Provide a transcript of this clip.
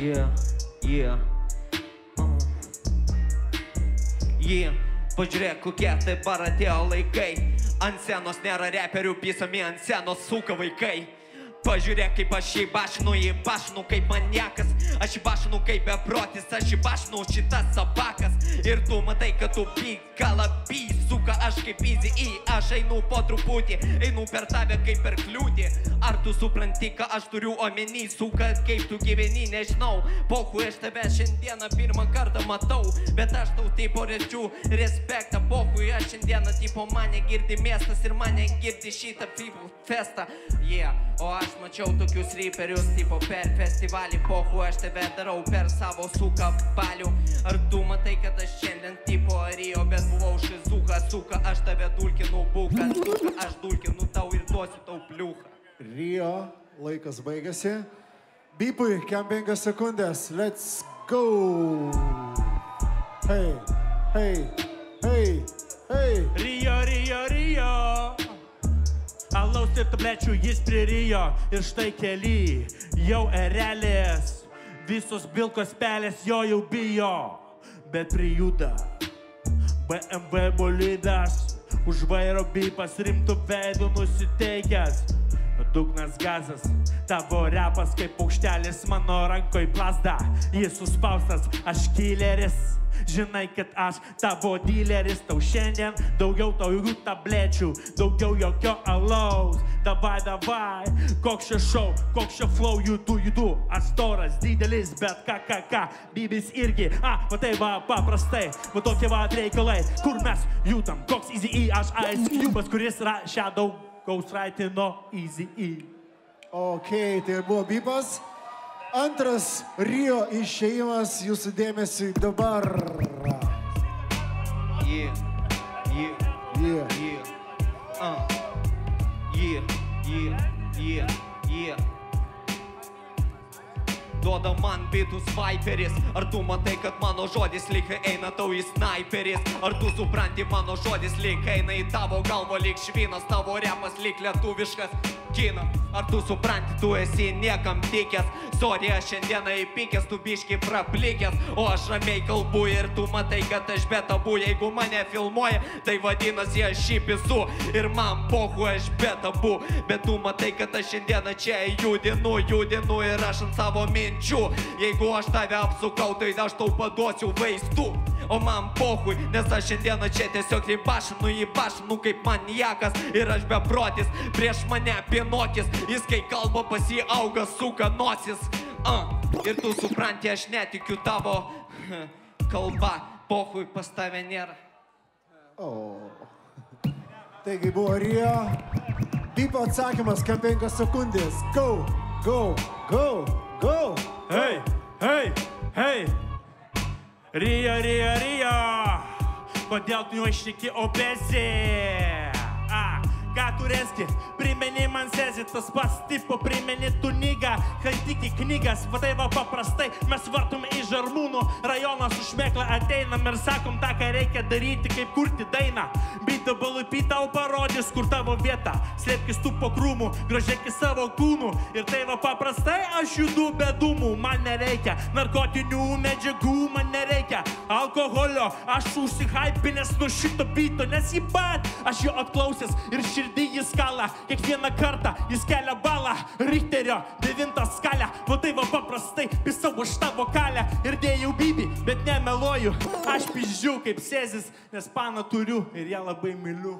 Yeah, yeah. Uh. Yeah. Pažiūrėk, kokie tai bar atėjo laikai. Ant scenos nėra reperių, pisami ant scenos suka vaikai. Pažiūrėk, kaip aš jį bašinu, jį bašinu kaip maniakas. Aš jį bašinu kaip beprotis, aš jį bašinu šitas sabakas. Ir tu matai, kad tu pyk, kalabį, suka aš kaip easy į, aš einu po truputį, einu per tave kaip per kliūtį. Ar tu supranti, ką aš turiu omeny, suka, kaip tu gyveni, nežinau. Pohu, aš tave šiandieną pirmą kartą matau, bet aš tau tipo rečiu respektą. Pohu, aš šiandieną tipo mane girdi miestas ir mane girdi šitą people festą. Yeah. O aš mačiau tokius ryperius, tipo per festivalį, pohu, aš tave darau per savo suką balių. Ar tu matai, kad aš šiandien tipo Rio, bet buvau šizuka, suka, aš tave dulkinu, buka, suka, aš dulkinu tau ir duosiu tau pliuchą. Rio, laikas baigėsi. Bipui, kem penkias sekundės. Let's go. Hey, hey, hey, hey. Rio, Rio, Rio. Alaus ir tablečių jis pririjo ir štai keli jau erelės. Visos bilkos pelės jo jau bijo, bet prijuda. BMW bolidas, už vairo bipas rimtų veidų nusiteikęs. Dugnas gazas, tavo repas kaip paukštelis mano rankoj plasda. Jis suspaustas, aš kileris. Žinai, kad aš tavo dealeris, tau šiandien daugiau taurių tablečių, daugiau jokio alaus. Davai, davai, koks čia šau, koks čia flow, judu, judu. Aš storas, didelis, bet ką, ką, ką, bibis irgi. A, va tai va, paprastai, va tokie va reikalai, kur mes judam, koks easy aš Ice Cube'as, kuris rašė daug gausraitino easy E. Ok, tai buvo bipas. Antras Rio išėjimas jūsų dėmesiui dabar. Yeah, yeah. Yeah. Yeah. Uh. Yeah, yeah, yeah, yeah. Duoda man bitus viperis Ar tu matai, kad mano žodis lyg eina tau į sniperis Ar tu supranti mano žodis lyg eina į tavo galvo lyg švinas Tavo repas lyg lietuviškas kina Ar tu supranti, tu esi niekam tikęs? Sorry, aš šiandieną įpykęs, tu biški praplikęs O aš ramiai kalbu ir tu matai, kad aš be tabu. Jeigu mane filmuoja, tai vadinasi aš šį pisu Ir man pohu, aš be tabu. Bet tu matai, kad aš šiandieną čia judinu, judinu Ir aš ant savo minčių Jeigu aš tave apsukau, tai aš tau paduosiu vaistų O man pohui, nes aš šiandieną čia tiesiog įbašinu, įbašinu kaip maniakas Ir aš beprotis, prieš mane pinokis Jis kai kalba pas jį auga suka nosis uh. Ir tu supranti, aš netikiu tavo kalba Pohui pas tave nėra O. Taigi buvo Rio. Bipo atsakymas, kem penkias sekundės. Go, go, go, go. Hei, hei, hei. Rio, Rio, Rio. Kodėl tu jau išneki obezė? A, ką tu man sezį, tas pats tipo, primeni tu nygą, kai tik į knygas, va tai va paprastai, mes vartum į žarmūnų rajoną su šmėkla ateinam ir sakom tą, ką reikia daryti, kaip kurti dainą. Bita balupy tau parodys, kur tavo vieta, slėpkis tu po krūmų, grožėkis savo kūnų. Ir tai va paprastai aš judu be dūmų, man nereikia narkotinių medžiagų, man nereikia alkoholio, aš užsihypinęs nuo šito byto, nes jį pat aš jo atklausęs ir širdį jis kala, kiekvieną kartą jis kelia balą, Richterio devintą skalę, va tai va paprastai pisau už tavo kalę ir dėjau bibi, bet nemeluoju, aš pizdžiu kaip sėzis, nes paną turiu ir ją labai myliu.